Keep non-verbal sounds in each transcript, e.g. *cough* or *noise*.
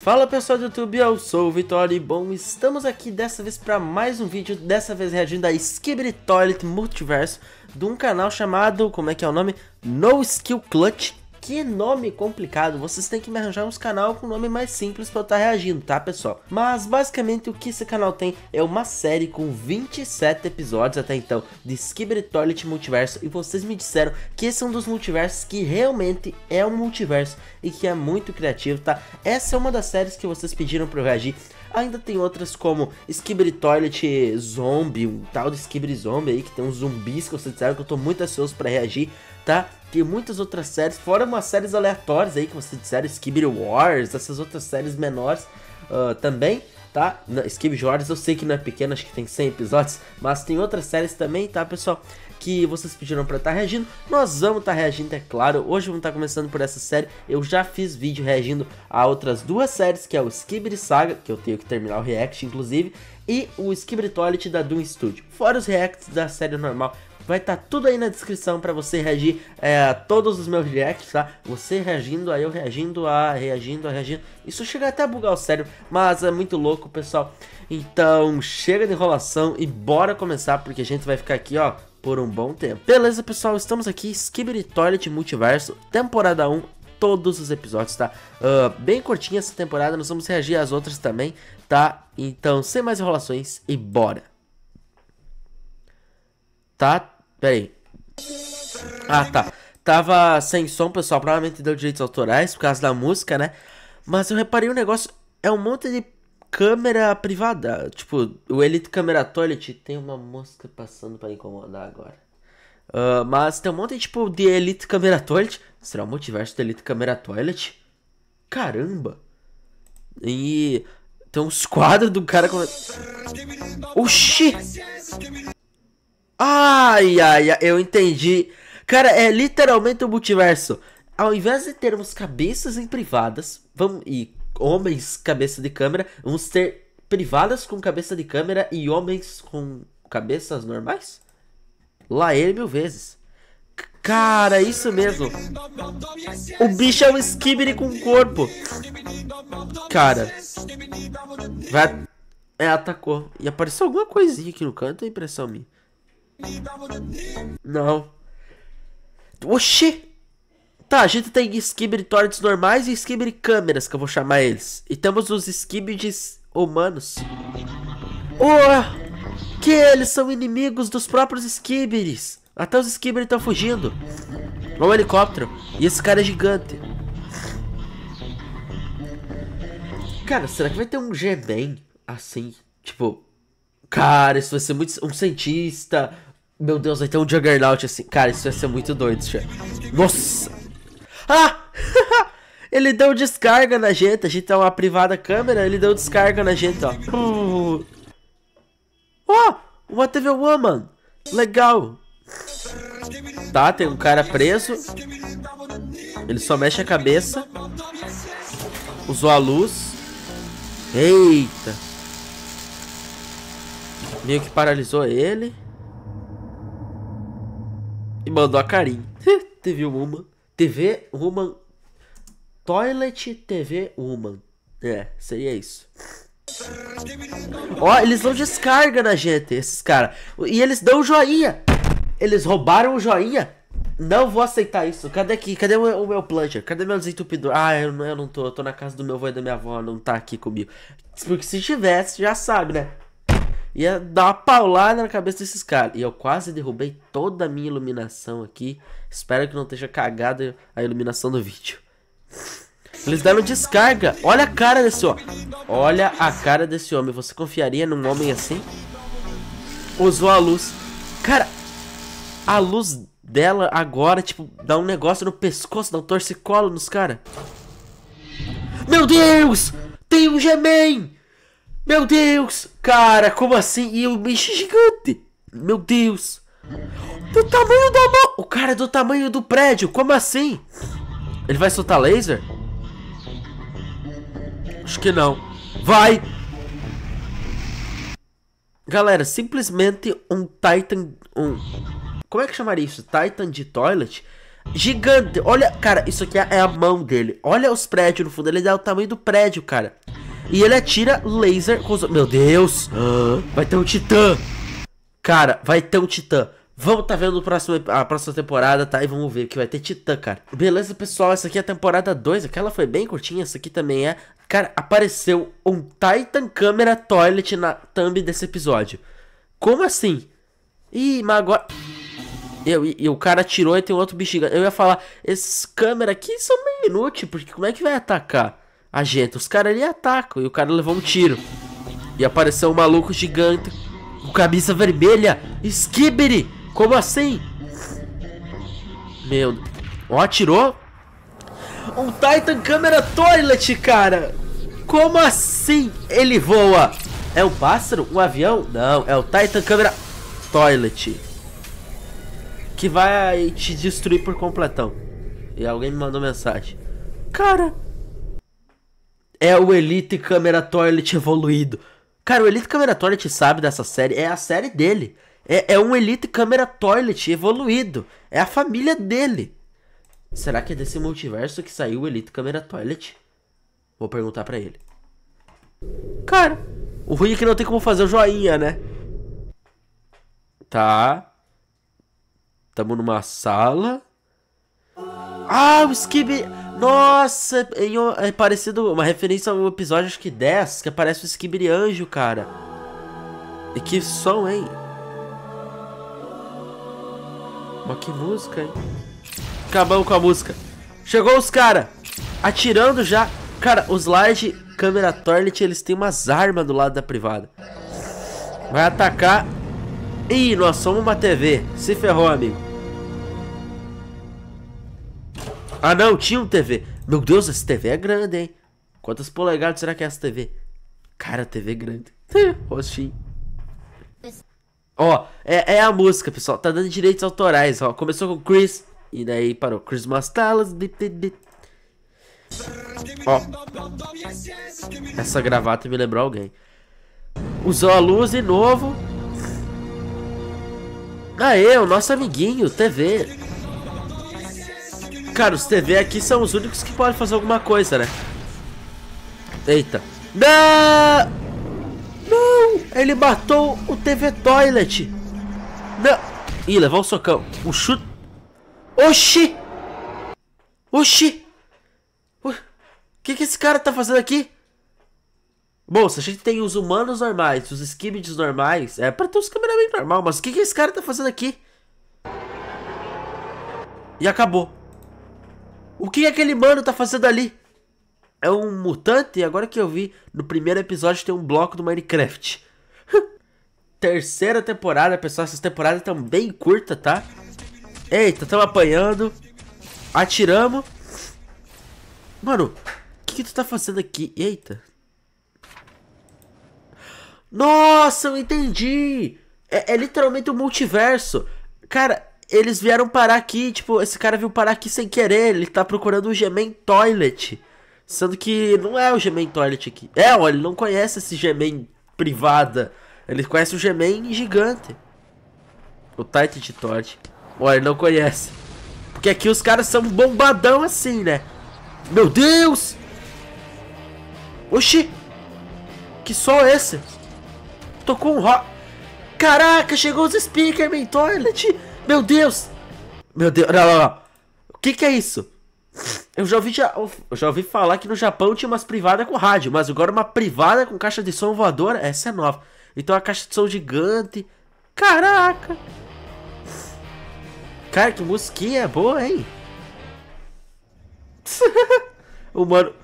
Fala pessoal do YouTube, eu sou o Vitória e bom, estamos aqui dessa vez para mais um vídeo, dessa vez reagindo a Skibidi Toilet Multiverso de um canal chamado, como é que é o nome? No Skill Clutch que nome complicado, vocês têm que me arranjar uns canal com nome mais simples para eu estar tá reagindo, tá pessoal? Mas basicamente o que esse canal tem é uma série com 27 episódios até então de Skibidi Toilet Multiverso e vocês me disseram que esse é um dos multiversos que realmente é um multiverso e que é muito criativo, tá? Essa é uma das séries que vocês pediram para eu reagir Ainda tem outras como Skibidi Toilet Zombie, um tal de Skibidi Zombie aí, que tem uns zumbis que vocês disseram que eu tô muito ansioso pra reagir, tá? Tem muitas outras séries, fora umas séries aleatórias aí que vocês disseram, Skibidi Wars, essas outras séries menores uh, também, tá? Skibidi Wars eu sei que não é pequeno, acho que tem 100 episódios, mas tem outras séries também, tá pessoal? que vocês pediram para estar tá reagindo. Nós vamos estar tá reagindo, é claro. Hoje vamos estar tá começando por essa série. Eu já fiz vídeo reagindo a outras duas séries, que é o Skibidi Saga, que eu tenho que terminar o react, inclusive, e o Skibidi Toilet da Doom Studio. Fora os reacts da série normal. Vai estar tá tudo aí na descrição para você reagir é, a todos os meus reacts, tá? Você reagindo, aí eu reagindo, a reagindo, a reagindo. Isso chega até a bugar o cérebro, mas é muito louco, pessoal. Então, chega de enrolação e bora começar, porque a gente vai ficar aqui, ó, por um bom tempo. Beleza, pessoal, estamos aqui, Skibidi Toilet Multiverso, temporada 1, todos os episódios, tá? Uh, bem curtinha essa temporada, nós vamos reagir às outras também, tá? Então, sem mais enrolações, e bora! Tá? Pera aí. Ah, tá. Tava sem som, pessoal, provavelmente deu direitos autorais por causa da música, né? Mas eu reparei um negócio, é um monte de câmera privada. Tipo, o Elite Camera Toilet tem uma mosca passando para incomodar agora. Uh, mas tem um monte tipo de Elite Camera Toilet. Será o multiverso do Elite Camera Toilet? Caramba! E tem uns quadros do cara com. Oxi! Ai, ai, ai, eu entendi. Cara, é literalmente o multiverso. Ao invés de termos cabeças em privadas, vamos e homens cabeça de câmera, vamos ter privadas com cabeça de câmera e homens com cabeças normais? Lá ele mil vezes. Cara, isso mesmo. O bicho é um skibidi com corpo. Cara. Vai... É, atacou. E apareceu alguma coisinha aqui no canto, é impressão minha. Não. Oxi! Tá, a gente tem Skibidi Torrents normais e Skibidi câmeras, que eu vou chamar eles. E temos os Skibidis humanos. Oh, que eles são inimigos dos próprios Skibidis. Até os Skibidi estão fugindo. Olha o helicóptero. E esse cara é gigante. Cara, será que vai ter um G-Man assim? Tipo, cara, isso vai ser muito... Um cientista... Meu Deus, vai ter um Juggernaut assim. Cara, isso vai ser muito doido, chefe. Nossa! Ah! *laughs* ele deu descarga na gente. A gente tá uma privada câmera, ele deu descarga na gente, ó. Uh. Oh, uma TV Woman. Legal. Tá, tem um cara preso. Ele só mexe a cabeça. Usou a luz. Eita. Meio que paralisou ele. E mandou a carinha. TV Woman. TV Woman. Toilet TV Woman. É, seria isso. Ó, eles dão descarga na gente, esses caras. E eles dão joinha. Eles roubaram o joinha. Não vou aceitar isso. Cadê aqui? Cadê o, o meu plunger? Cadê meu desentupidor? Ah, eu, eu não tô. Eu tô na casa do meu avô e da minha avó. Não tá aqui comigo. Porque se tivesse, já sabe, né? Ia dar uma paulada na cabeça desses caras. E eu quase derrubei toda a minha iluminação aqui. Espero que não esteja cagada a iluminação do vídeo. Eles deram descarga. Olha a cara desse homem. Olha a cara desse homem. Você confiaria num homem assim? Usou a luz. Cara, a luz dela agora, tipo, dá um negócio no pescoço, dá um torcicolo nos caras. Meu Deus! Tem um G-Man! Meu Deus! Cara, como assim? E o bicho gigante! Meu Deus! Do tamanho da mão! O cara é do tamanho do prédio! Como assim? Ele vai soltar laser? Acho que não. Vai! Galera, simplesmente um Titan... Um... Como é que chamaria isso? Titan de toilet? gigante. Olha, cara, isso aqui é a mão dele. Olha os prédios no fundo. Ele dá o tamanho do prédio, cara. E ele atira laser com os... Meu Deus. Vai ter um titã. Cara, vai ter um titã. Vamos tá vendo próximo, a próxima temporada, tá? E vamos ver que vai ter Titã, cara. Beleza, pessoal? Essa aqui é a temporada 2. Aquela foi bem curtinha, essa aqui também é. Cara, apareceu um Titan Camera Toilet na thumb desse episódio. Como assim? Ih, mas agora... Eu, e, e, o cara tirou e tem outro bicho gigante. Eu ia falar, esses câmeras aqui são meio inúteis, porque como é que vai atacar a gente? Os caras ali atacam e o cara levou um tiro. E apareceu um maluco gigante com camisa vermelha. Skibbery! Como assim? Meu... Ó, atirou? Um Titan Camera Toilet, cara! Como assim? Ele voa! É um pássaro? Um avião? Não, é o Titan Camera Toilet. Que vai te destruir por completão. E alguém me mandou mensagem. Cara... É o Elite Camera Toilet evoluído. Cara, o Elite Camera Toilet sabe dessa série. É a série dele. É, é um Elite Camera Toilet evoluído. É a família dele. Será que é desse multiverso que saiu o Elite Camera Toilet? Vou perguntar pra ele. Cara, o ruim é que não tem como fazer o joinha, né? Tá. Tamo numa sala. Ah, o Skib... Nossa, é, parecido, uma referência ao episódio acho que 10, que aparece o Skibidi Anjo, cara. E que som, hein? Mas que música, hein? Acabamos com a música. Chegou os caras. Atirando já. Cara, os Large Camera Toilet, eles têm umas armas do lado da privada. Vai atacar. Ih, nós somos uma TV. Se ferrou, amigo. Ah, não. Tinha um TV. Meu Deus, essa TV é grande, hein? Quantas polegadas será que é essa TV? Cara, TV grande. Rostinho. Ó, é, é a música, pessoal. Tá dando direitos autorais, ó. Começou com Chris. E daí parou. Christmas Talas. Ó. Essa gravata me lembrou alguém. Usou a luz de novo. Aê, o nosso amiguinho, TV. Cara, os TV aqui são os únicos que podem fazer alguma coisa, né? Eita. Não! Não! Ele matou o TV Toilet. Não! Ih, levou um socão. Um chute. Oxi! Oxi! O que, que esse cara tá fazendo aqui? Bom, se a gente tem os humanos normais, os skibbids normais, é pra ter os cameramen normal, mas o que, que esse cara tá fazendo aqui? E acabou. O que aquele mano tá fazendo ali? é um mutante. Agora que eu vi, no primeiro episódio tem um bloco do Minecraft. *laughs* Terceira temporada, pessoal. Essas temporadas estão bem curtas, tá? Eita, estamos apanhando. Atiramos. Mano, o que, que tu tá fazendo aqui? Eita. Nossa, eu entendi. É, é literalmente um multiverso. Cara, eles vieram parar aqui, tipo, esse cara viu parar aqui sem querer. Ele tá procurando um Gemen Toilet. Sendo que não é o Gemen Toilet aqui. É, olha, ele não conhece esse Gemen privada. Ele conhece o Gemen gigante. O Titan de Toilet. Olha, ele não conhece. Porque aqui os caras são bombadão assim, né? Meu Deus! Oxi! Que som é esse? Tocou um rock. Caraca, chegou os Speakerman Toilet! Meu Deus! Meu Deus, não, não, não. O que que é isso? Eu já ouvi, já, eu já ouvi falar que no Japão tinha umas privadas com rádio, mas agora uma privada com caixa de som voadora, essa é nova. Então a caixa de som gigante. Caraca! Cara, que musiquinha boa, hein? *laughs* o mano.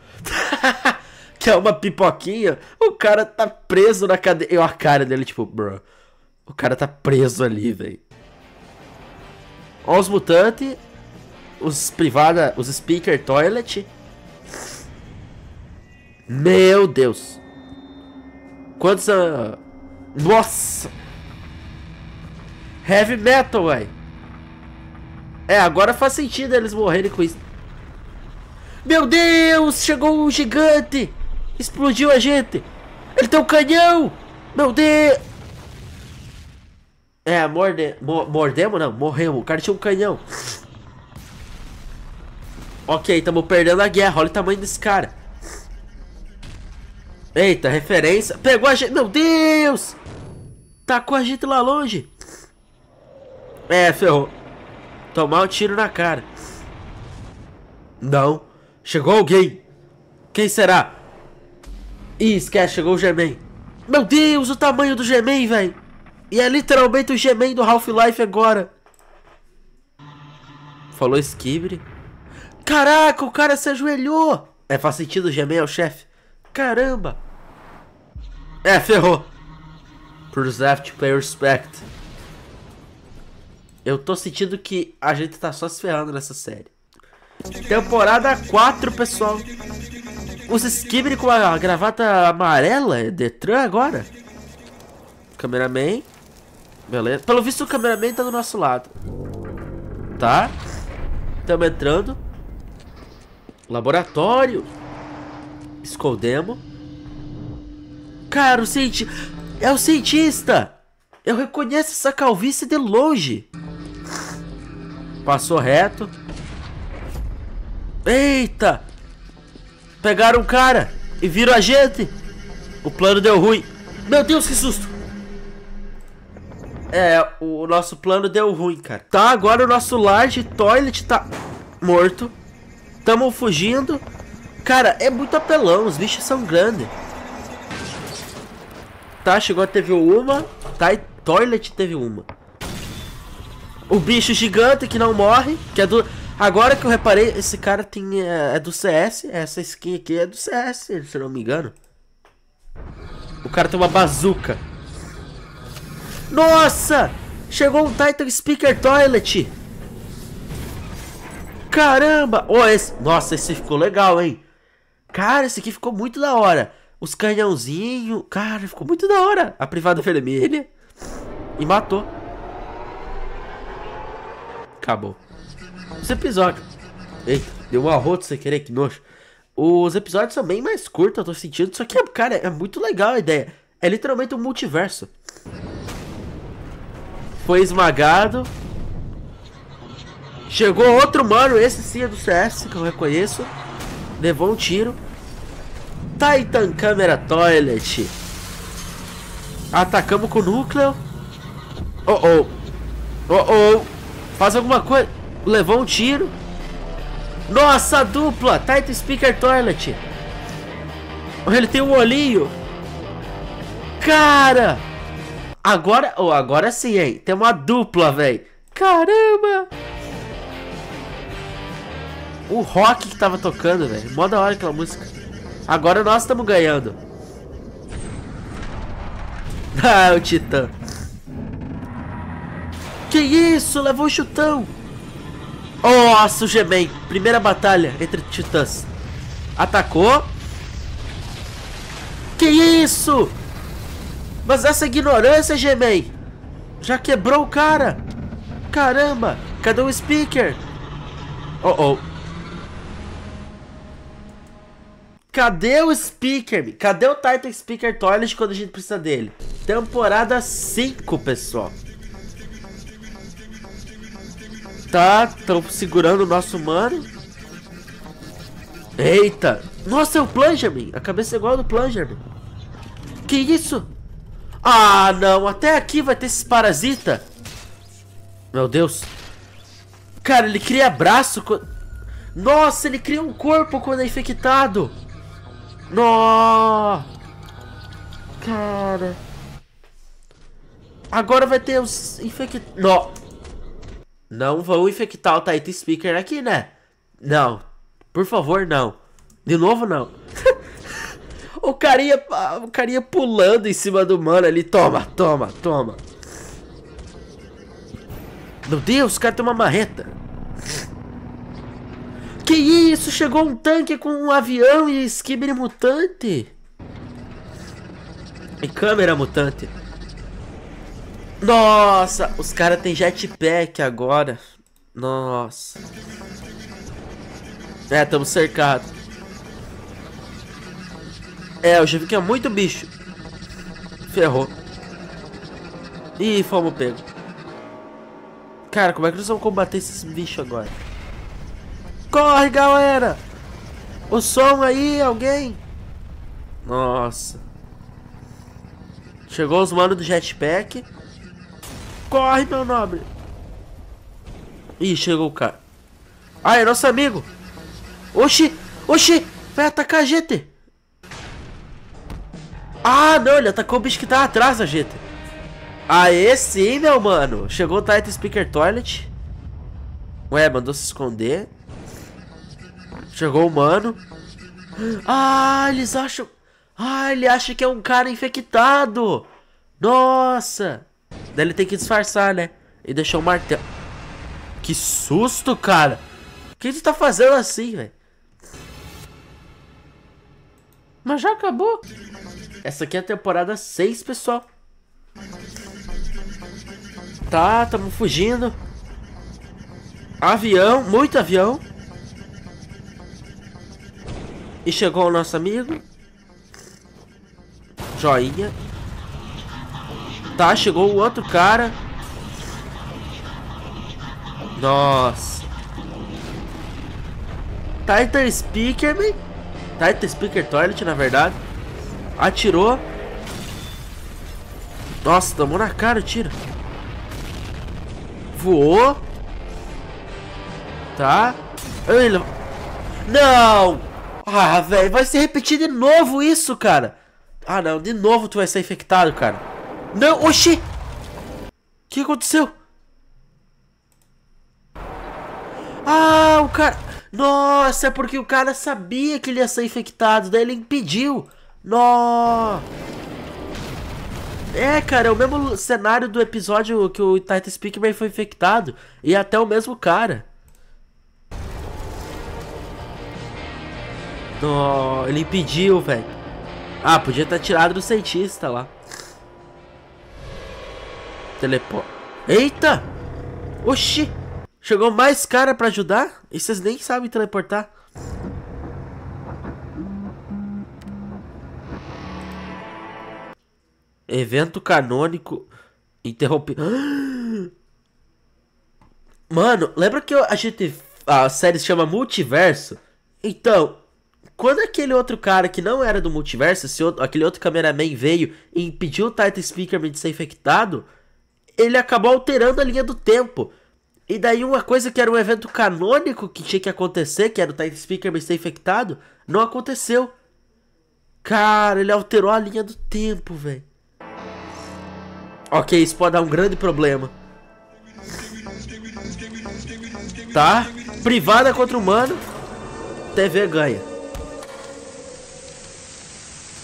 *laughs* que é uma pipoquinha. O cara tá preso na cadeia. E a cara dele, tipo, bro. O cara tá preso ali, velho. Os mutantes os privada, os speaker toilet. Meu Deus. Quantos... Uh... Nossa. Heavy metal, uai. É, agora faz sentido eles morrerem com isso. Meu Deus, chegou um gigante. Explodiu a gente. Ele tem um canhão. Meu Deus. É, morde, mordemos não, morremos. O cara tinha um canhão. Ok, estamos perdendo a guerra. Olha o tamanho desse cara. Eita, referência. Pegou a gente. Meu Deus! Tacou a gente lá longe. É, ferrou. Tomar um tiro na cara. Não. Chegou alguém. Quem será? Ih, esquece, chegou o Gemen. Meu Deus, o tamanho do Gemen, velho. E é literalmente o Gemen do Half-Life agora. Falou Skibre. Caraca, o cara se ajoelhou. É, faz sentido, o Gemen é o chefe. Caramba. É, ferrou. Preserve to pay respect. Eu tô sentindo que a gente tá só se ferrando nessa série. Temporada 4, pessoal. Os Skibber com a gravata amarela é Detran agora? Cameraman. Beleza. Pelo visto o cameraman tá do nosso lado. Tá. Estamos entrando. Laboratório. Escondemos. Cara, o cientista... É o cientista! Eu reconheço essa calvície de longe. Passou reto. Eita! Pegaram o cara e viram a gente. O plano deu ruim. Meu Deus, que susto! É, o nosso plano deu ruim, cara. Tá, agora o nosso large toilet tá morto. Tamo fugindo. Cara, é muito apelão, os bichos são grandes. Tá, chegou, teve uma. Tá, e toilet teve uma. O bicho gigante que não morre, que é do... Agora que eu reparei, esse cara tem, é, é do CS, essa skin aqui é do CS, se não me engano. O cara tem uma bazuca. Nossa! Chegou um Titan Speaker Toilet. Caramba! Oh, esse... Nossa, esse ficou legal, hein? Cara, esse aqui ficou muito da hora. Os canhãozinhos. Cara, ficou muito da hora. A privada vermelha. E matou. Acabou. Os episódios. Eita, deu um arroto sem querer, que nojo. Os episódios são bem mais curtos, eu tô sentindo. Isso aqui, cara, é muito legal a ideia. É literalmente um multiverso. Foi esmagado. Chegou outro mano, esse sim é do CS, que eu reconheço. Levou um tiro. Titan Camera Toilet. Atacamos com o núcleo. Oh oh. Oh oh. Faz alguma coisa. Levou um tiro. Nossa, dupla. Titan Speaker Toilet. Ele tem um olhinho. Cara. Agora, oh, agora sim, hein. Tem uma dupla, velho. Caramba. O rock que tava tocando, velho. Mó da hora aquela música. Agora nós estamos ganhando. *laughs* Ah, o Titã. Que isso? Levou o chutão. Nossa, o Gemen. Primeira batalha entre titãs. Atacou. Que isso? Mas essa ignorância, Gemen. Já quebrou o cara. Caramba. Cadê o speaker? Oh, oh. Cadê o speaker? Cadê o Titan Speaker Toilet quando a gente precisa dele? Temporada 5, pessoal. Tá, estão segurando o nosso mano. Eita. Nossa, é o Plungerman. A cabeça é igual a do Plungerman. Que isso? Ah, não. Até aqui vai ter esses parasita. Meu Deus. Cara, ele cria braço. Nossa, ele cria um corpo quando é infectado. Nossa. Cara. Agora vai ter os infectados. Não vão infectar o Titan Speaker aqui, né? Não. Por favor, não. De novo, não. *laughs* o, carinha, o carinha pulando em cima do mano ali. Toma, toma, toma. Meu Deus, o cara tem uma marreta. Que isso? Chegou um tanque com um avião e skibber mutante. E câmera mutante. Nossa, os caras têm jetpack agora. Nossa. É, estamos cercados. É, vi que é muito bicho. Ferrou. Ih, fomos pego. Cara, como é que nós vamos combater esses bichos agora? Corre, galera! O som aí, alguém? Nossa. Chegou os manos do jetpack. Corre, meu nobre. Ih, chegou o cara. Ah, é nosso amigo. Oxi, oxi. Vai atacar a GT. Ah, não, ele atacou o bicho que tá atrás da GT. Aê, sim, meu mano. Chegou o Titan Speaker Toilet. Ué, mandou se esconder. Chegou o mano. Ah, eles acham... Ah, ele acha que é um cara infectado. Nossa. Daí ele tem que disfarçar, né? E deixou o martelo. Que susto, cara. O que ele tá fazendo assim, velho? Mas já acabou. Essa aqui é a temporada 6, pessoal. Tá, tamo fugindo. Avião, muito avião. E chegou o nosso amigo. Joinha. Tá, chegou o outro cara. Nossa. Titan Speaker, man. Titan Speaker Toilet, na verdade. Atirou. Nossa, tomou na cara o tiro. Voou. Tá. Ele... Não! Ah, velho, vai se repetir de novo isso, cara. Ah, não, de novo tu vai ser infectado, cara. Não, oxi! O que aconteceu? Ah, o cara... Nossa, é porque o cara sabia que ele ia ser infectado, daí ele impediu. Nossa! É, cara, é o mesmo cenário do episódio que o Titan Speakman foi infectado. E até o mesmo cara. Oh, ele impediu, velho. Ah, podia estar tirado do cientista lá. Teleporte. Eita! Oxi! Chegou mais cara pra ajudar? E vocês nem sabem teleportar. Evento canônico interrompido. *gasps* Mano, lembra que a gente. A série se chama Multiverso? Então, quando aquele outro cara que não era do multiverso, outro, aquele outro cameraman veio e impediu o Titan Speakerman de ser infectado, ele acabou alterando a linha do tempo. E daí uma coisa que era um evento canônico que tinha que acontecer, que era o Titan Speakerman ser infectado, não aconteceu. Cara, ele alterou a linha do tempo, velho. Ok, isso pode dar um grande problema. Tá? Privada contra humano. TV ganha.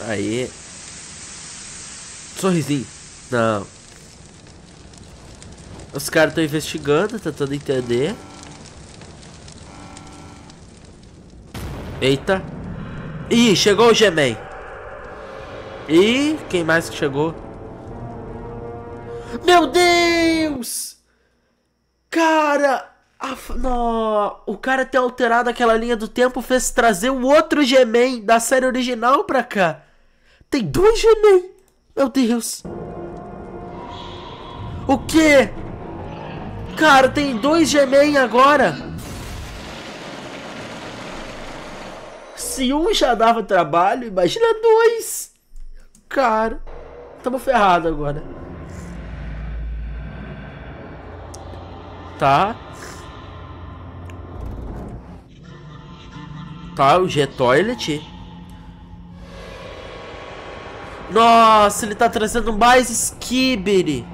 Aí. Sorrisinho. Não. Os caras estão investigando, tentando entender. Eita. Ih, chegou o G-Man. E quem mais que chegou? Meu Deus! Cara! A, não, o cara ter alterado aquela linha do tempo fez trazer o outro G-Man da série original pra cá. Tem dois G-Man! Meu Deus! O quê? Cara, tem dois G-Man agora! Se um já dava trabalho, imagina dois! Cara, tamo ferrado agora. Tá. Tá, o G-Toilet. Nossa, ele tá trazendo mais Skibidi.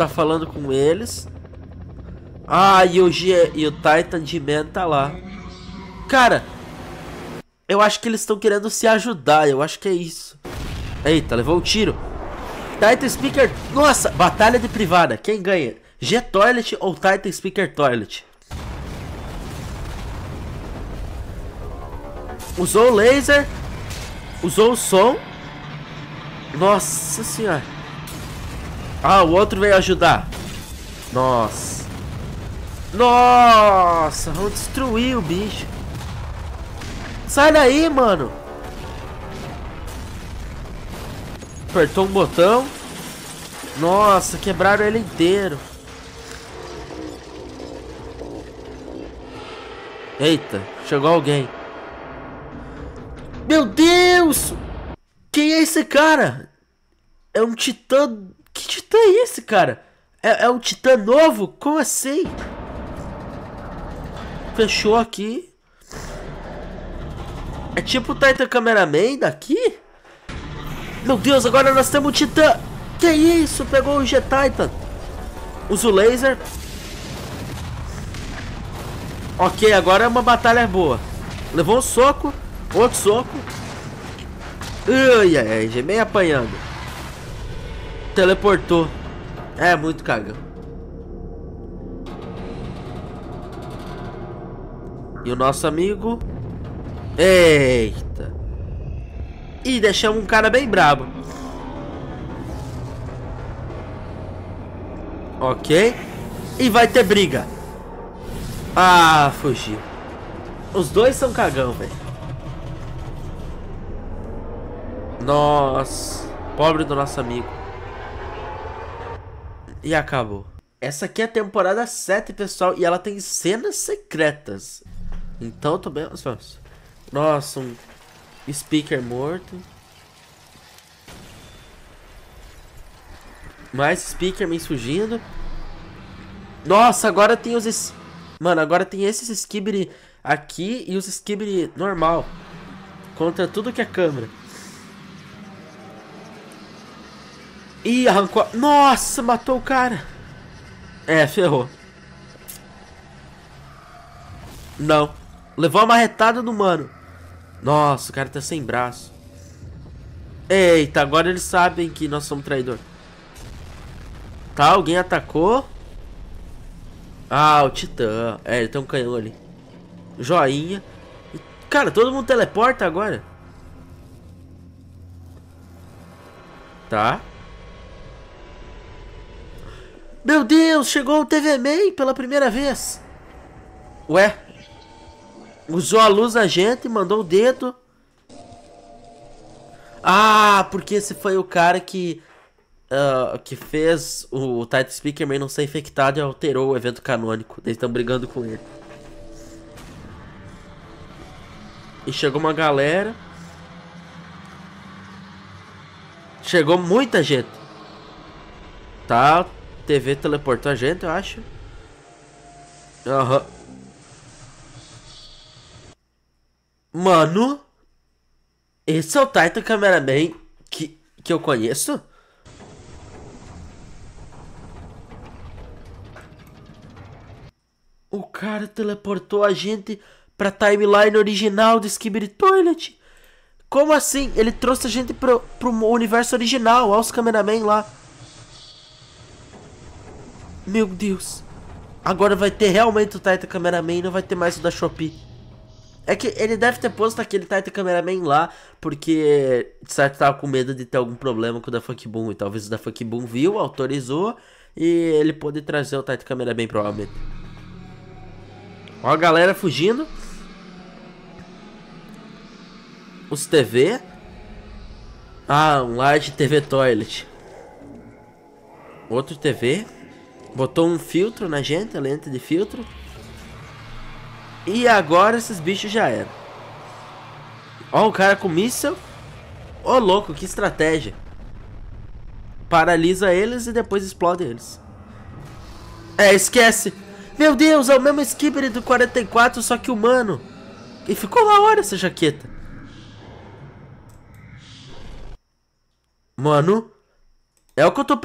Tá falando com eles. Ah, e o, G, e o Titan de Man tá lá. Cara, eu acho que eles estão querendo se ajudar. Eu acho que é isso. Eita, levou um tiro. Titan Speaker... Nossa, batalha de privada. Quem ganha? G-Toilet ou Titan Speaker Toilet? Usou o laser. Usou o som. Nossa senhora. Ah, o outro veio ajudar. Nossa. Nossa, vamos destruir o bicho. Sai daí, mano. Apertou um botão. Nossa, quebraram ele inteiro. Eita, chegou alguém. Meu Deus! Quem é esse cara? É um titã. Que titã é esse, cara? É, é um titã novo? Como assim? Fechou aqui. É tipo o Titan Cameraman daqui? Meu Deus, agora nós temos um titã. Que isso? Pegou o G-Titan. Usa o laser. Ok, agora é uma batalha boa. Levou um soco. Outro soco. Ai, ai, ai. Gemei apanhando. Teleportou. É, muito cagão. E o nosso amigo... Eita. E deixamos um cara bem brabo. Ok. E vai ter briga. Ah, fugiu. Os dois são cagão, velho. Nossa. Pobre do nosso amigo. E acabou. Essa aqui é a temporada 7, pessoal. E ela tem cenas secretas. Então, tô bem... Nossa, um speaker morto. Mais speaker me surgindo. Nossa, agora tem os... Mano, agora tem esses skibidi aqui e os skibidi normal. Contra tudo que é câmera. Ih, arrancou... Nossa, matou o cara. É, ferrou. Não. Levou uma marretada no mano. Nossa, o cara tá sem braço. Eita, agora eles sabem que nós somos traidor. Tá, alguém atacou. Ah, o Titã. É, ele tem um canhão ali. Joinha. Cara, todo mundo teleporta agora. Tá. Meu Deus, chegou o TV Man pela primeira vez. Ué. Usou a luz da gente, mandou o dedo. Ah, porque esse foi o cara que uh, que fez o, Titan Speakerman não ser infectado e alterou o evento canônico. Eles estão brigando com ele. E chegou uma galera. Chegou muita gente. Tá, TV teleportou a gente, eu acho. Aham. Uhum. Mano, esse é o Titan Cameraman que, que eu conheço? O cara teleportou a gente pra timeline original do Skibidi Toilet. Como assim? Ele trouxe a gente pro, pro universo original, aos cameramen lá. Meu Deus. Agora vai ter realmente o Titan Cameraman e não vai ter mais o da Shopee. É que ele deve ter posto aquele Titan Cameraman lá, porque de certo tava com medo de ter algum problema com o da Funk Boom. E talvez o da Funk Boom viu, autorizou e ele pôde trazer o Titan Cameraman provavelmente. Ó a galera fugindo. Os TV. Ah, um large TV toilet. Outro TV. Botou um filtro na gente, a lente de filtro. E agora esses bichos já eram. Ó o cara com míssel. Ô louco, que estratégia. Paralisa eles e depois explode eles. É, esquece. Meu Deus, é o mesmo skipper do 44, só que humano. E ficou na hora essa jaqueta. Mano, é o que eu tô...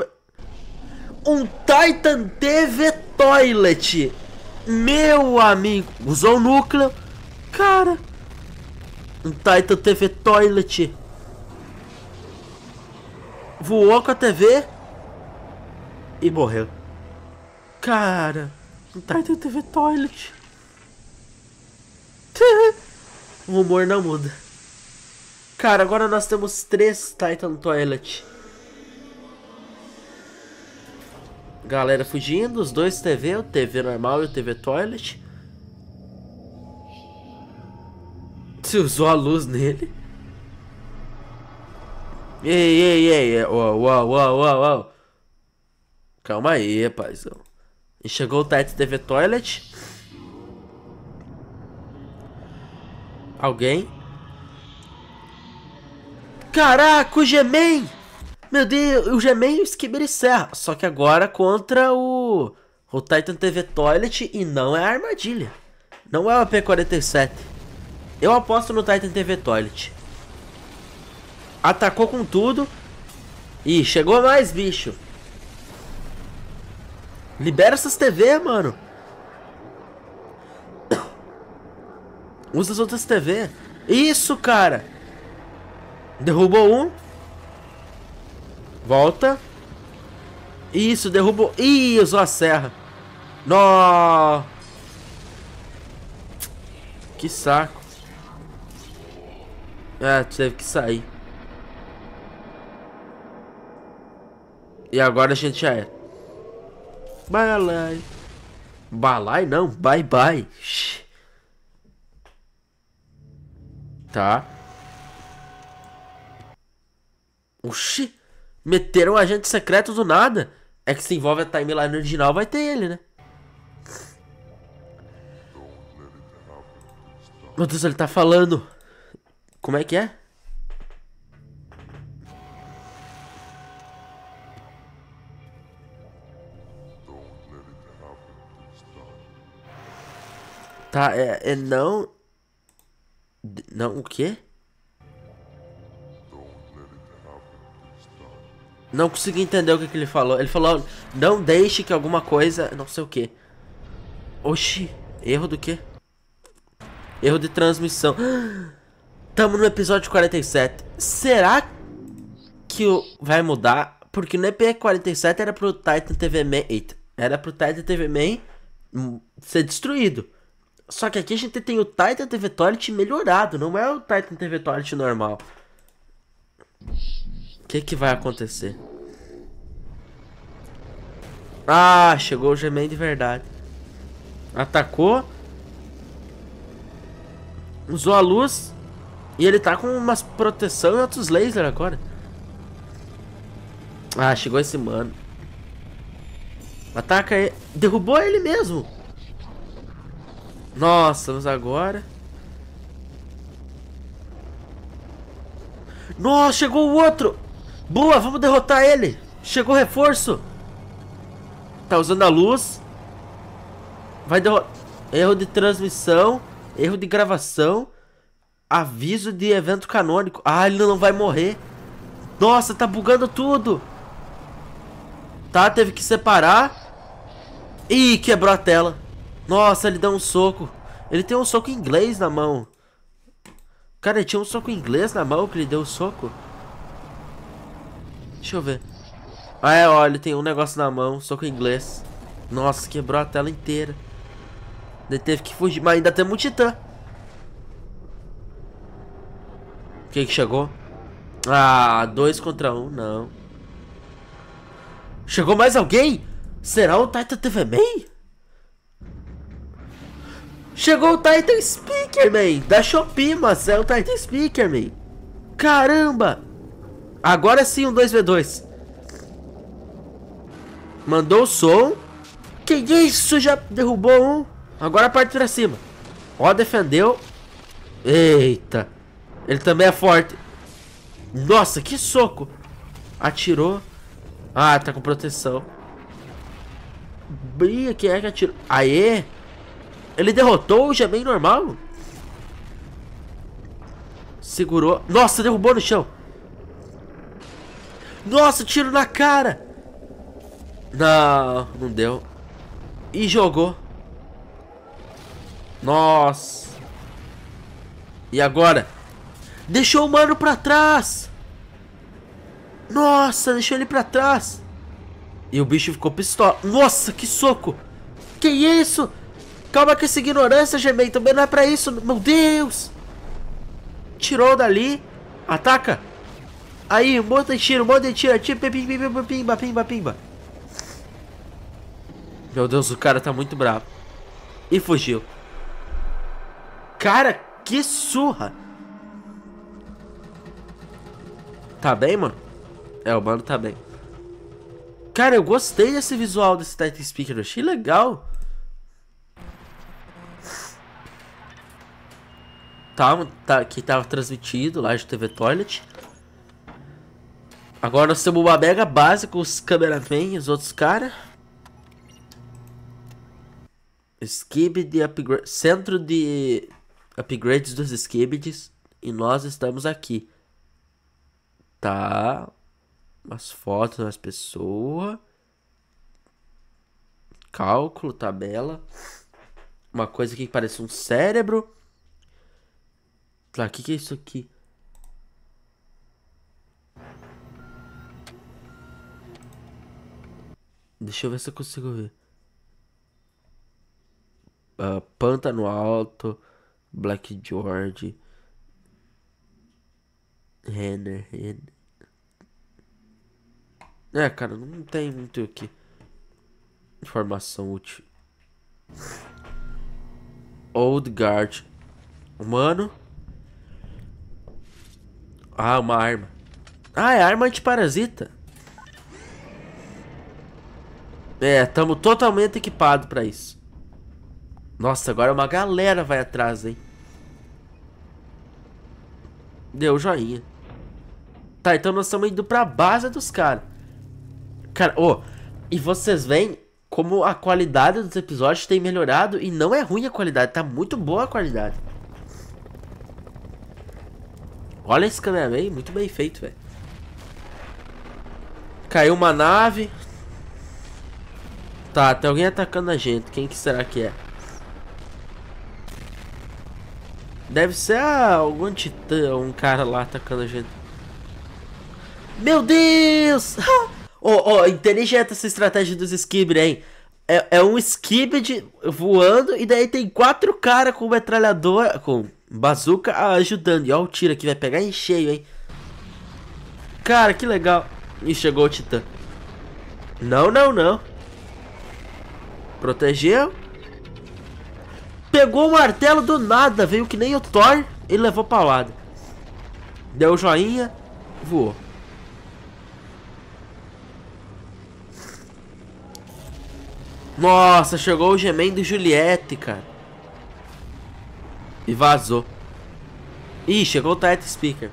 Um Titan TV Toilet. Meu amigo. Usou o núcleo. Cara. Um Titan TV Toilet. Voou com a TV. E morreu. Cara. Um Titan TV Toilet. o *laughs* humor não muda. Cara, agora nós temos três Titan Toilet. Galera fugindo, os dois TV, o TV normal e o TV Toilet. Se usou a luz nele. Ei, ei, ei, uau, uau, uau, uau, uau. Calma aí, paizão. E chegou o Titan TV Toilet. Alguém? Caraca, o Gemen! Meu Deus, o o Skibber Serra. Só que agora contra o... O Titan TV Toilet e não é a armadilha. Não é o AP-47. Eu aposto no Titan TV Toilet. Atacou com tudo. Ih, chegou mais bicho. Libera essas TV, mano. *coughs* Usa as outras TV. Isso, cara. Derrubou um. Volta. Isso, derrubou. Ih, usou a serra. Nó. Que saco. É, teve que sair. E agora a gente já é. Balai. Balai não, bye bye. Tá. Oxi. Meteram um agente secreto do nada. É que se envolve a timeline original, vai ter ele, né? Meu Deus, ele tá falando. Como é que é? Tá, é, é não. Não, o quê? Não consegui entender o que, que ele falou. Ele falou, não deixe que alguma coisa... Não sei o que. Oxi, erro do quê? Erro de transmissão. *gasps* Tamo no episódio 47. Será que vai mudar? Porque no EP 47 era pro Titan TV Man... Eita. Era pro Titan TV Man ser destruído. Só que aqui a gente tem o Titan TV Toilet melhorado. Não é o Titan TV Toilet normal. Que, que vai acontecer? Ah, chegou o Gemen de verdade. Atacou. Usou a luz. E ele tá com umas proteção e outros lasers agora. Ah, chegou esse mano. Ataca ele. Derrubou ele mesmo. Nossa, vamos agora. Nossa, chegou o outro. Boa, vamos derrotar ele. Chegou reforço. Tá usando a luz. Vai derrotar. Erro de transmissão. Erro de gravação. Aviso de evento canônico. Ah, ele não vai morrer. Nossa, tá bugando tudo. Tá, teve que separar. Ih, quebrou a tela. Nossa, ele deu um soco. Ele tem um soco inglês na mão. Cara, ele tinha um soco inglês na mão que ele deu o um soco. Deixa eu ver. Ah, é, olha, tem um negócio na mão, soco inglês. Nossa, quebrou a tela inteira. Ele teve que fugir, mas ainda tem um titã. Quem que chegou? Ah, dois contra um, não. Chegou mais alguém? Será o Titan TV Man? Chegou o Titan Speaker, man. Da Shopee, mas é o Titan Speaker, man. Caramba. Agora sim um 2v2. Mandou o som. Que isso? Já derrubou um. Agora parte pra cima. Ó, defendeu. Eita. Ele também é forte. Nossa, que soco. Atirou. Ah, tá com proteção. Bria, quem é que atirou? Aê. Ele derrotou o Gemen normal? Segurou. Nossa, derrubou no chão. Nossa, tiro na cara. Não, não deu. E jogou. Nossa. E agora? Deixou o mano pra trás. Nossa, deixou ele pra trás. E o bicho ficou pistola. Nossa, que soco. Que isso? Calma com essa ignorância, Gemei. Também não é pra isso. Meu Deus. Tirou dali. Ataca. Aí, um monte de tiro, um monte de tiro. Tiro, pimba, pimba, pimba, pimba. Meu Deus, o cara tá muito bravo. E fugiu. Cara, que surra. Tá bem, mano? É, o mano tá bem. Cara, eu gostei desse visual desse Titan Speaker. Eu achei legal. Tá, tá, que tava transmitido lá de TV Toilet. Agora nós temos uma mega base com os cameramen e os outros caras. Skibidi upgrade. Centro de upgrades dos Skibids. E nós estamos aqui. Tá. Umas fotos das pessoas. Cálculo, tabela. Uma coisa aqui que parece um cérebro. Tá, o que, que é isso aqui? Deixa eu ver se eu consigo ver. Uh, Pântano Alto, Black George, Renner, Renner. É, cara, não tem muito aqui. Informação útil. Old Guard. Humano. Ah, uma arma. Ah, é arma antiparasita. É, estamos totalmente equipados para isso. Nossa, agora uma galera vai atrás, hein? Deu joinha. Tá, então nós estamos indo pra base dos caras. Cara, ô, oh, e vocês veem como a qualidade dos episódios tem melhorado e não é ruim a qualidade, tá muito boa a qualidade. Olha esse cameraman, muito bem feito, velho. Caiu uma nave. Tá, tem alguém atacando a gente. Quem que será que é? Deve ser ah, algum titã, um cara lá atacando a gente. Meu Deus! *laughs* oh, oh, inteligente essa estratégia dos Skibber, hein? É, é um Skibber voando e daí tem quatro caras com metralhadora, com bazuca ajudando. E olha o tiro aqui, vai pegar em cheio, hein? Cara, que legal. E chegou o titã. Não, não, não. Protegeu. Pegou o martelo do nada, veio que nem o Thor e levou pra lado. Deu joinha, voou. Nossa, chegou o gemendo Juliette, cara. E vazou. Ih, chegou o Tight Speaker.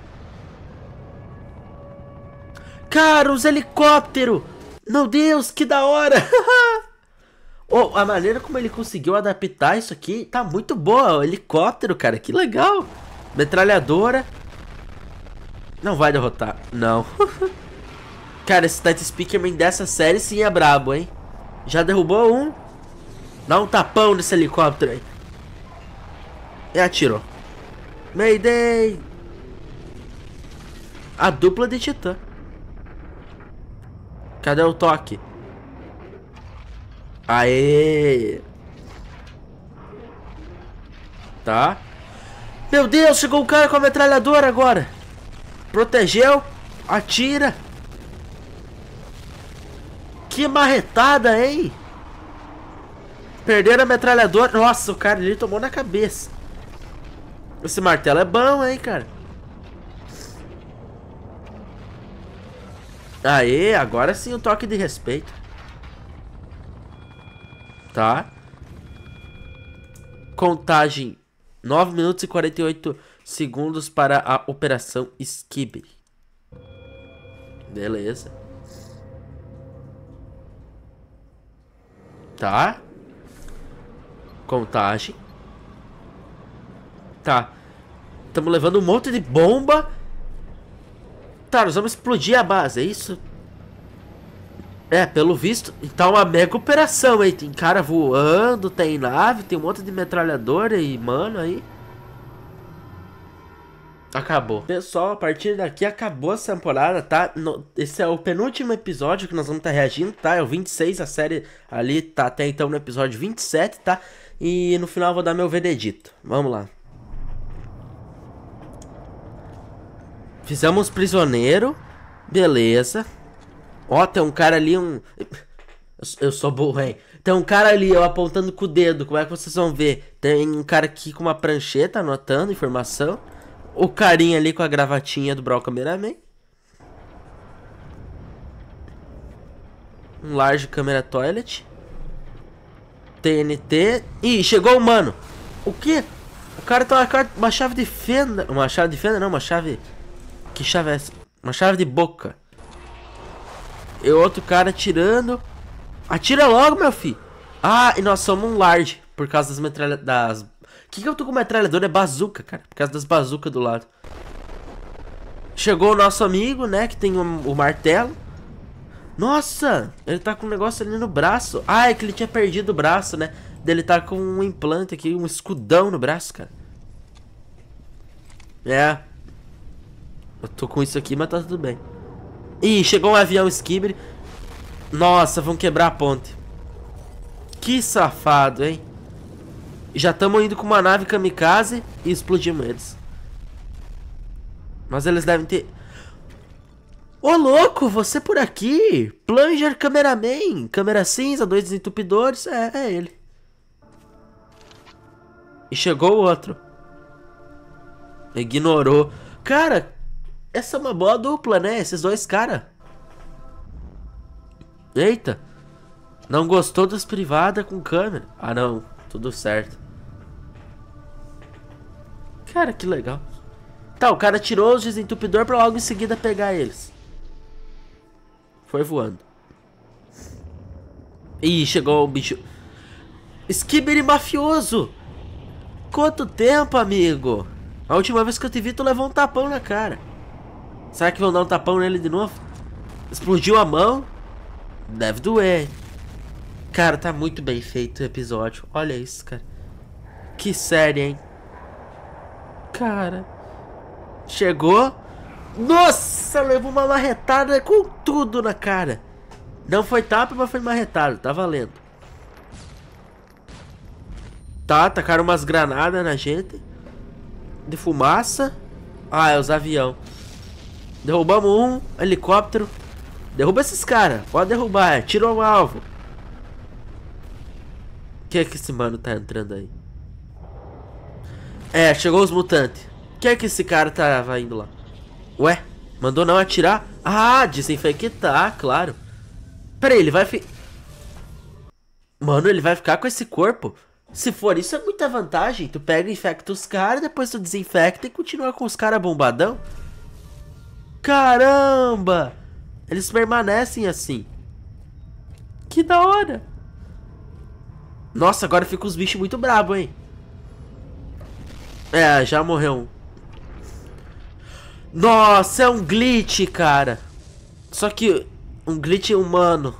Cara, os helicópteros! Meu Deus, que da hora! *laughs* Oh, a maneira como ele conseguiu adaptar isso aqui tá muito boa. O helicóptero, cara, que legal. Metralhadora. Não vai derrotar. Não. *laughs* cara, esse Titan Speakerman dessa série sim é brabo, hein? Já derrubou um. Dá um tapão nesse helicóptero aí. E atirou. Mayday! A dupla de titã. Cadê o toque? Aê! Tá. Meu Deus, chegou o cara com a metralhadora agora. Protegeu. Atira. Que marretada, hein? Perderam a metralhadora. Nossa, o cara ali tomou na cabeça. Esse martelo é bom, hein, cara. Aê, agora sim o toque de respeito. Tá? Contagem 9 minutos e 48 segundos para a operação Skibber. Beleza. Tá? Contagem. Tá. Estamos levando um monte de bomba. Tá, nós vamos explodir a base, é isso? É, pelo visto, tá uma mega operação aí. Tem cara voando, tem nave, tem um monte de metralhadora e, mano, aí. Acabou. Pessoal, a partir daqui acabou essa temporada, tá? No, esse é o penúltimo episódio que nós vamos estar tá reagindo, tá? É o 26, a série ali tá até então no episódio 27, tá? E no final eu vou dar meu veredito. Vamos lá. Fizemos prisioneiro. Beleza. Ó, tem um cara ali, um... Eu sou burro, hein? Tem um cara ali, ó, apontando com o dedo. Como é que vocês vão ver? Tem um cara aqui com uma prancheta anotando informação. O carinha ali com a gravatinha do Brawl Cameraman. Um large camera toilet. TNT. Ih, chegou o mano. O quê? O cara tá uma, uma chave de fenda. Uma chave de fenda não, uma chave. Que chave é essa? Uma chave de boca. E outro cara atirando. Atira logo, meu filho. Ah, e nós somos um large. Por causa das metralhadoras. Das... Que que eu tô com metralhadora? É bazuca, cara. Por causa das bazucas do lado. Chegou o nosso amigo, né? Que tem o, o martelo. Nossa! Ele tá com um negócio ali no braço. Ah, é que ele tinha perdido o braço, né? Ele tá com um implante aqui, um escudão no braço, cara. É. Eu tô com isso aqui, mas tá tudo bem. Ih, chegou um avião Skibber. Nossa, vão quebrar a ponte. Que safado, hein? Já estamos indo com uma nave kamikaze e explodimos eles. Mas eles devem ter... Ô louco, você por aqui? Plunger Cameraman, câmera cinza, dois desentupidores, é, é ele. E chegou o outro. Ignorou. Cara, essa é uma boa dupla, né? Esses dois caras. Eita. Não gostou das privadas com câmera? Ah, não. Tudo certo. Cara, que legal. Tá, o cara tirou os desentupidor pra logo em seguida pegar eles. Foi voando. Ih, chegou o bicho. Skibber mafioso! Quanto tempo, amigo? A última vez que eu te vi, tu levou um tapão na cara. Será que vão dar um tapão nele de novo? Explodiu a mão? Deve doer. Cara, tá muito bem feito o episódio. Olha isso, cara. Que série, hein? Cara. Chegou. Nossa, levou uma marretada com tudo na cara. Não foi tapa, mas foi marretado. Tá valendo. Tá, tacaram umas granadas na gente. De fumaça. Ah, é os avião. Derrubamos um helicóptero. Derruba esses caras. Pode derrubar. Tira o alvo. O que é que esse mano tá entrando aí? É, chegou os mutantes. O que é que esse cara tava indo lá? Ué, mandou não atirar? Ah, desinfectar, claro. Pera aí, ele vai fi... Mano, ele vai ficar com esse corpo? Se for isso, é muita vantagem. Tu pega infecta os caras, depois tu desinfecta e continua com os caras bombadão. Caramba! Eles permanecem assim. Que da hora. Nossa, agora fica os bichos muito bravos, hein? É, já morreu um. Nossa, é um glitch, cara. Só que um glitch humano.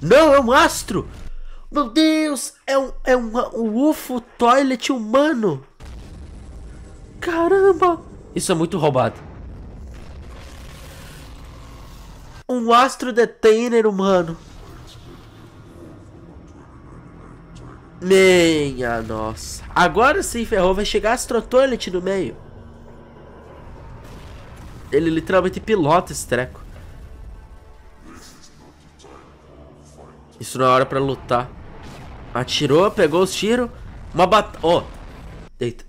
Não, é um astro. Meu Deus, é um, é um, um UFO toilet humano. Caramba. Isso é muito roubado. Um astro detainer humano. Minha nossa. Agora sim, ferrou. Vai chegar Astro Toilet no meio. Ele literalmente pilota esse treco. Isso não é hora pra lutar. Atirou, pegou os tiros. Uma batalha. Oh,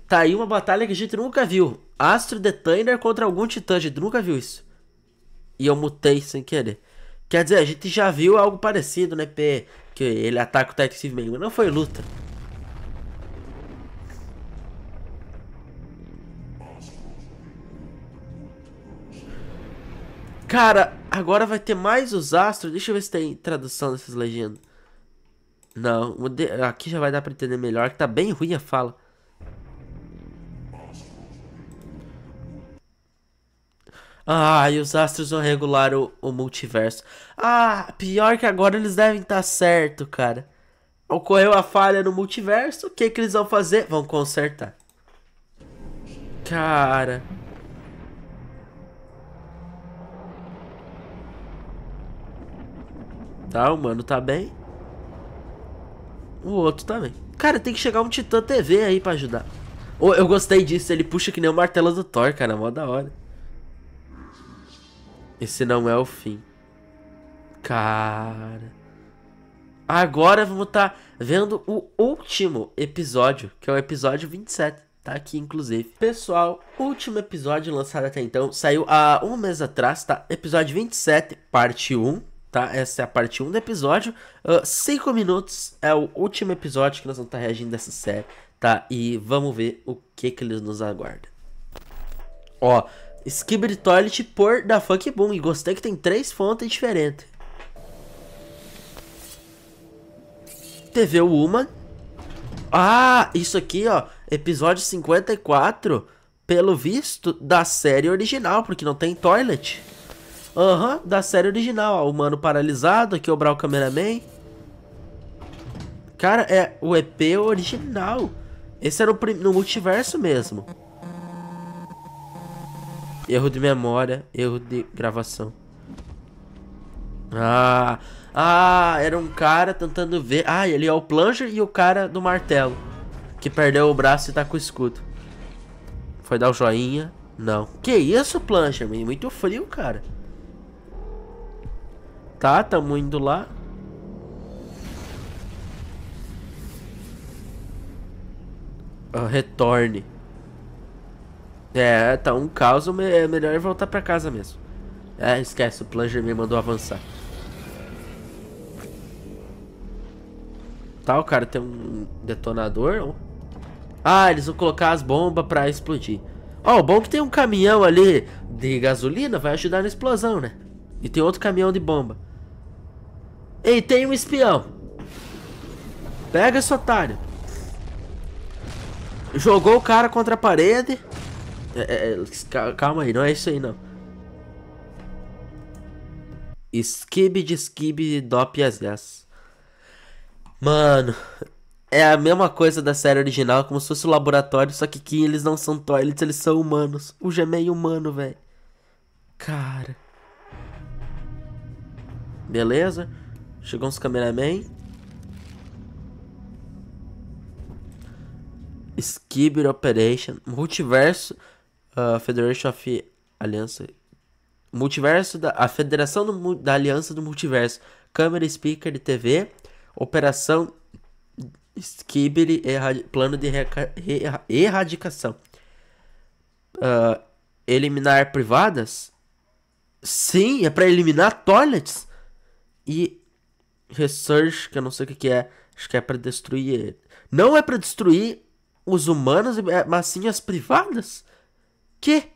tá aí uma batalha que a gente nunca viu. Astro Detainer contra algum titã. A gente nunca viu isso. E eu mutei sem querer. Quer dizer, a gente já viu algo parecido, né, P? Que ele ataca o Titan Man, mas não foi luta. Cara, agora vai ter mais os astros. Deixa eu ver se tem tradução dessas legendas. Não, aqui já vai dar pra entender melhor, que tá bem ruim a fala. Ah, e os astros vão regular o, o multiverso. Ah, pior que agora eles devem estar tá certo, cara. Ocorreu a falha no multiverso, o que, que eles vão fazer? Vão consertar. Cara... Tá, o mano tá bem. O outro também. Cara, tem que chegar um Titã TV aí pra ajudar. Oh, eu gostei disso, ele puxa que nem o martelo do Thor, cara, mó da hora. Esse não é o fim. Cara. Agora vamos estar tá vendo o último episódio, que é o episódio 27. Tá aqui, inclusive. Pessoal, último episódio lançado até então. Saiu há um mês atrás, tá? Episódio 27, parte 1 tá? Essa é a parte 1 do episódio. 5 uh, minutos é o último episódio que nós vamos estar reagindo dessa série. Tá, e vamos ver o que que eles nos aguardam. Ó, Skibidi Toilet por da Funk Boom. E gostei que tem três fontes diferentes. TV Woman. Ah, isso aqui, ó. Episódio 54. Pelo visto, da série original, porque não tem toilet. Aham, uhum, da série original. Ó, o mano paralisado, quebrar o cameraman. Cara, é o EP original. Esse era no, no multiverso mesmo. Erro de memória, erro de gravação. Ah, ah, era um cara tentando ver. Ah, ele é o Plunger e o cara do martelo. Que perdeu o braço e tá com o escudo. Foi dar o joinha. Não. Que isso, Plunger? Muito frio, cara. Tá, tamo indo lá. Uh, retorne. É, tá um caos, é melhor voltar pra casa mesmo. É, esquece, o Plunger me mandou avançar. Tá, o cara tem um detonador. Ah, eles vão colocar as bombas pra explodir. Ó, oh, bom é que tem um caminhão ali de gasolina, vai ajudar na explosão, né? E tem outro caminhão de bomba. Ei, tem um espião. Pega esse otário. Jogou o cara contra a parede. É, é, calma aí, não é isso aí não. Skib de skib dop as gas. Mano, é a mesma coisa da série original, como se fosse o um laboratório, só que aqui eles não são toilets, eles são humanos. O G é meio humano, velho. Cara. Beleza? Chegou uns cameraman. Skibber Operation. Multiverso. Federation of Aliança. Multiverso da. A Federação do, da Aliança do Multiverso. Câmera Speaker de TV. Operação Skibber Plano de Erradicação. Uh, eliminar privadas? Sim, é para eliminar toilets. E Research, que eu não sei o que, que é. Acho que é para destruir. Não é para destruir os humanos, mas sim as privadas? Que?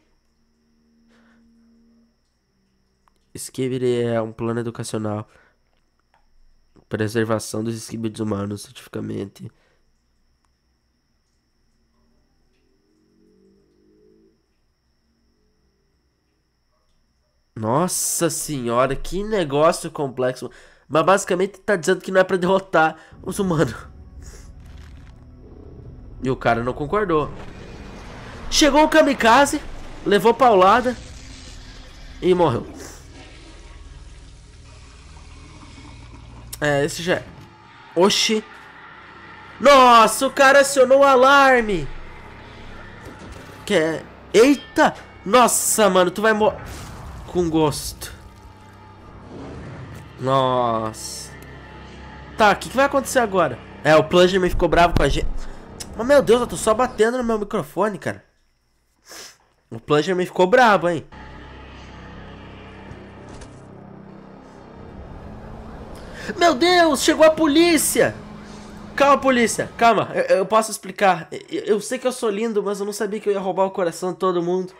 Skibidi é um plano educacional. Preservação dos skibidis humanos, cientificamente. Nossa senhora, que negócio complexo. Mas basicamente tá dizendo que não é pra derrotar os humanos. E o cara não concordou. Chegou o kamikaze, levou paulada e morreu. É, esse já é. Oxi. Nossa, o cara acionou o alarme. Que é... Eita! Nossa, mano, tu vai morrer... Com gosto. Nossa. Tá, o que, que, vai acontecer agora? É, o Plungerman ficou bravo com a gente. Mas, meu Deus, eu tô só batendo no meu microfone, cara. O Plungerman ficou bravo, hein? Meu Deus, chegou a polícia! Calma, polícia, calma, eu, eu posso explicar. Eu, eu, sei que eu sou lindo, mas eu não sabia que eu ia roubar o coração de todo mundo.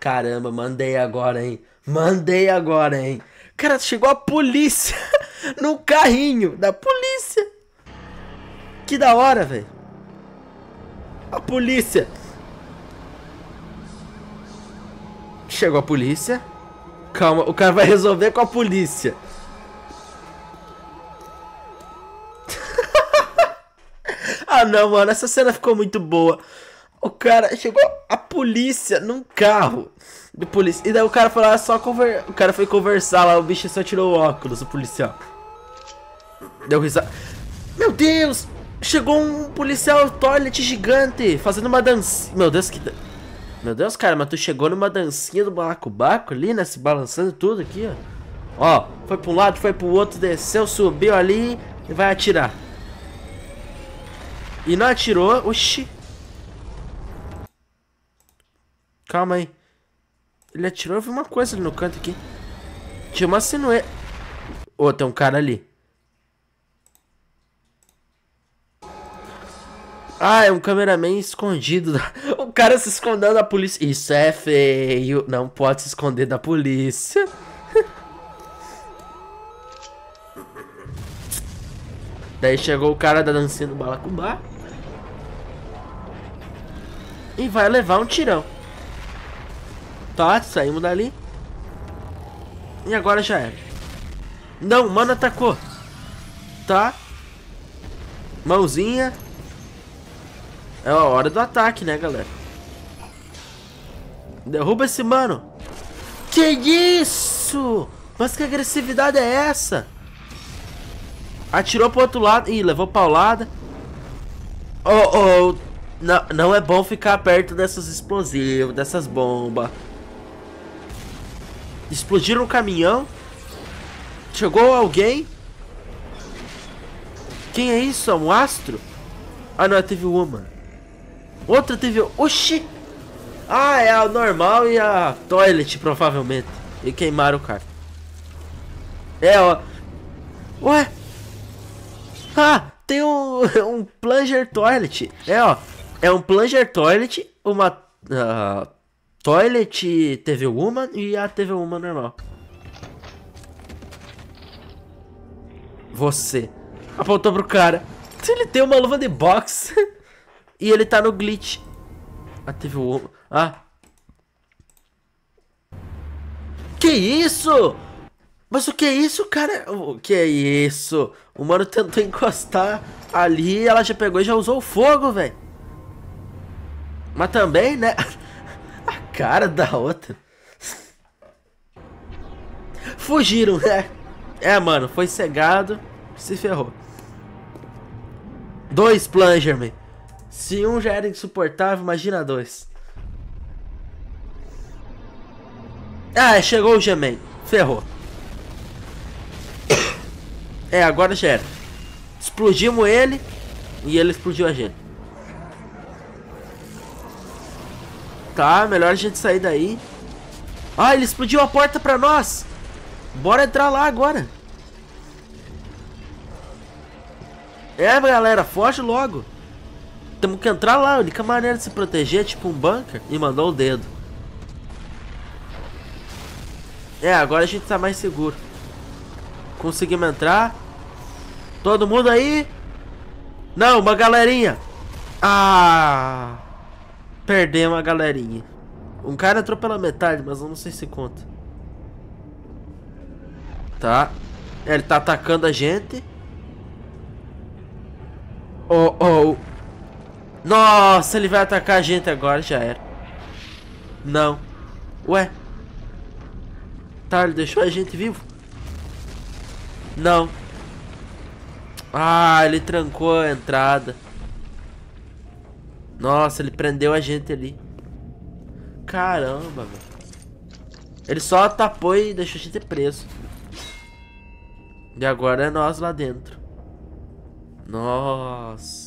Caramba, mandei agora, hein? Mandei agora, hein? Cara, chegou a polícia *laughs* no carrinho da polícia. Que da hora, velho. A polícia. Chegou a polícia. Calma, o cara vai resolver com a polícia. *laughs* ah não, mano, essa cena ficou muito boa. O cara chegou a polícia num carro do polícia. E daí o cara falou, ah, só conver... O cara foi conversar lá, o bicho só tirou o óculos, o policial. Deu risada. Meu Deus! Chegou um policial toilet gigante fazendo uma dancinha. Meu Deus, que. Meu Deus, cara, mas tu chegou numa dancinha do balacobaco ali, né? Se balançando tudo aqui, ó. Ó, foi pra um lado, foi pro outro, desceu, subiu ali e vai atirar. E não atirou, oxi. Calma aí. Ele atirou, eu vi uma coisa ali no canto aqui. Tinha uma sinueta. Ô, oh, tem um cara ali. Ah, é um cameraman escondido. *laughs* O cara se escondendo da polícia. Isso é feio. Não pode se esconder da polícia. *laughs* Daí chegou o cara da dancinha do Balacubá. E vai levar um tirão. Tá, saímos dali. E agora já era. Não, mano atacou. Tá. Mãozinha. É a hora do ataque, né, galera? Derruba esse mano. Que isso? Mas que agressividade é essa? Atirou pro outro lado. Ih, levou paulada. Oh, oh. Não, não é bom ficar perto dessas explosivos, dessas bombas. Explodiram o caminhão. Chegou alguém. Quem é isso? É um astro? Ah, não, é TV Woman. Outra TV... Oxi! Ah, é a normal e a toilet, provavelmente. E queimaram o cara. É, ó. Ué? Ah, tem um, *laughs* um plunger toilet. É, ó. É um plunger toilet, uma uh, toilet TV Woman e a TV Woman normal. Você. Apontou pro cara. Ele tem uma luva de boxe. *laughs* e ele tá no glitch. A TV Woman. Ah. Que isso? Mas o que é isso, cara? O que é isso? O mano tentou encostar ali ela já pegou e já usou o fogo, velho. Mas também, né? *laughs* A cara da outra. Fugiram, né? É, mano, foi cegado, se ferrou. Dois Plungerman. Se um já era insuportável, imagina dois. Ah, chegou o Gemen. Ferrou. É, agora já era. Explodimos ele e ele explodiu a gente. Tá, melhor a gente sair daí. Ah, ele explodiu a porta pra nós. Bora entrar lá agora. É, galera, foge logo. Temos que entrar lá. A única maneira de se proteger é tipo um bunker. E mandou o dedo. É, agora a gente tá mais seguro. Conseguimos entrar. Todo mundo aí? Não, uma galerinha. Ah... Perdemos a galerinha. Um cara entrou pela metade, mas eu não sei se conta. Tá. Ele tá atacando a gente. Oh, oh. Nossa, ele vai atacar a gente agora, já era. Não. Ué. Tá, ele deixou a gente vivo? Não. Ah, ele trancou a entrada. Nossa, ele prendeu a gente ali. Caramba, velho. Ele só tapou e deixou a gente preso. E agora é nós lá dentro. Nossa.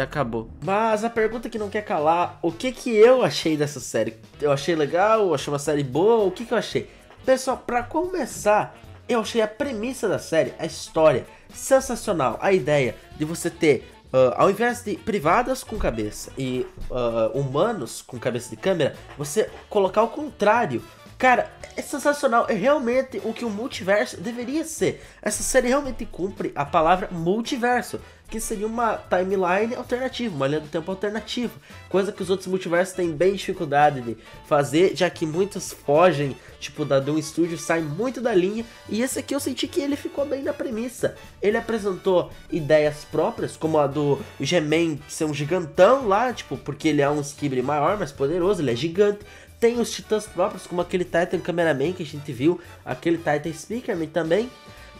Acabou. Mas a pergunta que não quer calar, o que que eu achei dessa série? Eu achei legal, achei uma série boa, o que que eu achei? Pessoal, pra começar, eu achei a premissa da série, a história, sensacional. A ideia de você ter Uh, ao invés de privadas com cabeça e uh, humanos com cabeça de câmera, você colocar o contrário. Cara, é sensacional, é realmente o que o multiverso deveria ser. Essa série realmente cumpre a palavra multiverso, que seria uma timeline alternativa, uma linha do tempo alternativa, coisa que os outros multiversos têm bem dificuldade de fazer, já que muitos fogem, tipo, da de um estúdio, saem muito da linha, e esse aqui eu senti que ele ficou bem na premissa. Ele apresentou ideias próprias, como a do G-Man ser um gigantão lá, tipo, porque ele é um Skibre maior, mais poderoso, ele é gigante, tem os titãs próprios, como aquele Titan Cameraman que a gente viu, aquele Titan Speakerman também.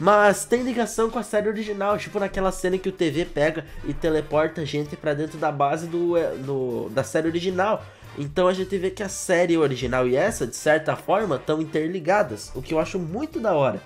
Mas tem ligação com a série original, tipo naquela cena que o TV pega e teleporta a gente pra dentro da base do, eh, do, da série original. Então a gente vê que a série original e essa, de certa forma, estão interligadas, o que eu acho muito da hora.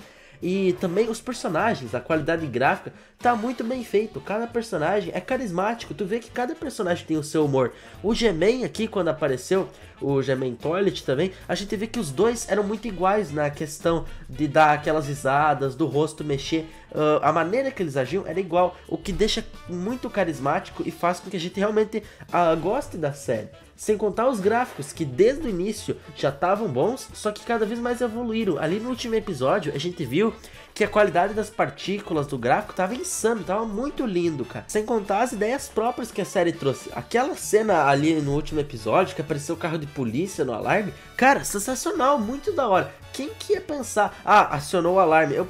E também os personagens, a qualidade gráfica tá muito bem feito. Cada personagem é carismático. Tu vê que cada personagem tem o seu humor. O Gemen aqui, quando apareceu, o Gemen Toilet também, a gente vê que os dois eram muito iguais na questão de dar aquelas risadas, do rosto mexer. Uh, a maneira que eles agiam era igual, o que deixa muito carismático e faz com que a gente realmente uh, goste da série. Sem contar os gráficos, que desde o início já estavam bons, só que cada vez mais evoluíram. Ali no último episódio, a gente viu que a qualidade das partículas do gráfico tava insano, tava muito lindo, cara. Sem contar as ideias próprias que a série trouxe. Aquela cena ali no último episódio, que apareceu o carro de polícia no alarme, cara, sensacional, muito da hora. Quem que ia pensar? Ah, acionou o alarme. Eu,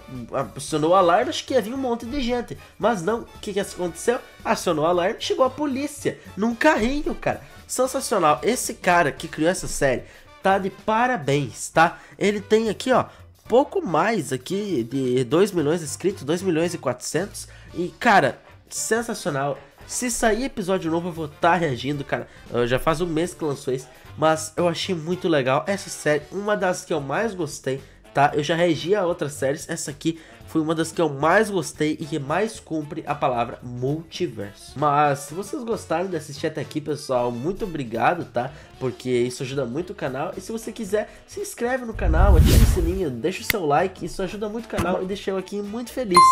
acionou o alarme, acho que ia vir um monte de gente. Mas não, o que que aconteceu? Acionou o alarme, chegou a polícia, num carrinho, cara. Sensacional. Esse cara que criou essa série tá de parabéns, tá? Ele tem aqui, ó, pouco mais aqui de 2 milhões de inscritos, 2 milhões e 400. E, cara, sensacional. Se sair episódio novo, eu vou estar tá reagindo, cara. Eu já faz um mês que lançou esse. Mas eu achei muito legal essa série, uma das que eu mais gostei tá? Eu já reagi a outras séries, essa aqui foi uma das que eu mais gostei e que mais cumpre a palavra multiverso. Mas se vocês gostaram de assistir até aqui, pessoal, muito obrigado, tá? Porque isso ajuda muito o canal. E se você quiser, se inscreve no canal, ativa o sininho, deixa o seu like, isso ajuda muito o canal e deixa eu aqui muito feliz.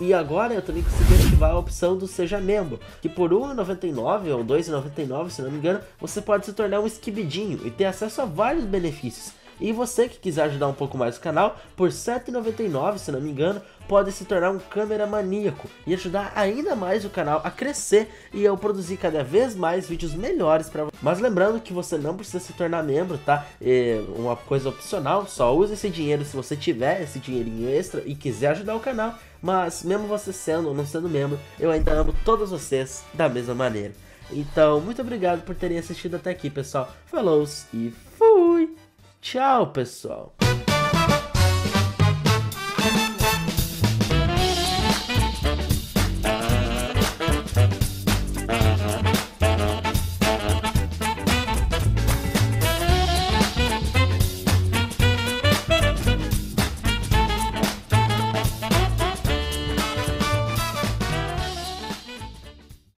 E agora eu também consegui ativar a opção do Seja Membro, que por R$1,99 ou R$2,99, se não me engano, você pode se tornar um esquibidinho e ter acesso a vários benefícios. E você que quiser ajudar um pouco mais o canal, por R$ 7,99 se não me engano, pode se tornar um câmera maníaco e ajudar ainda mais o canal a crescer e eu produzir cada vez mais vídeos melhores para você. Mas lembrando que você não precisa se tornar membro, tá? É uma coisa opcional, só use esse dinheiro se você tiver esse dinheirinho extra e quiser ajudar o canal. Mas mesmo você sendo ou não sendo membro, eu ainda amo todos vocês da mesma maneira. Então, muito obrigado por terem assistido até aqui, pessoal. Falou e fui! Tchau, pessoal!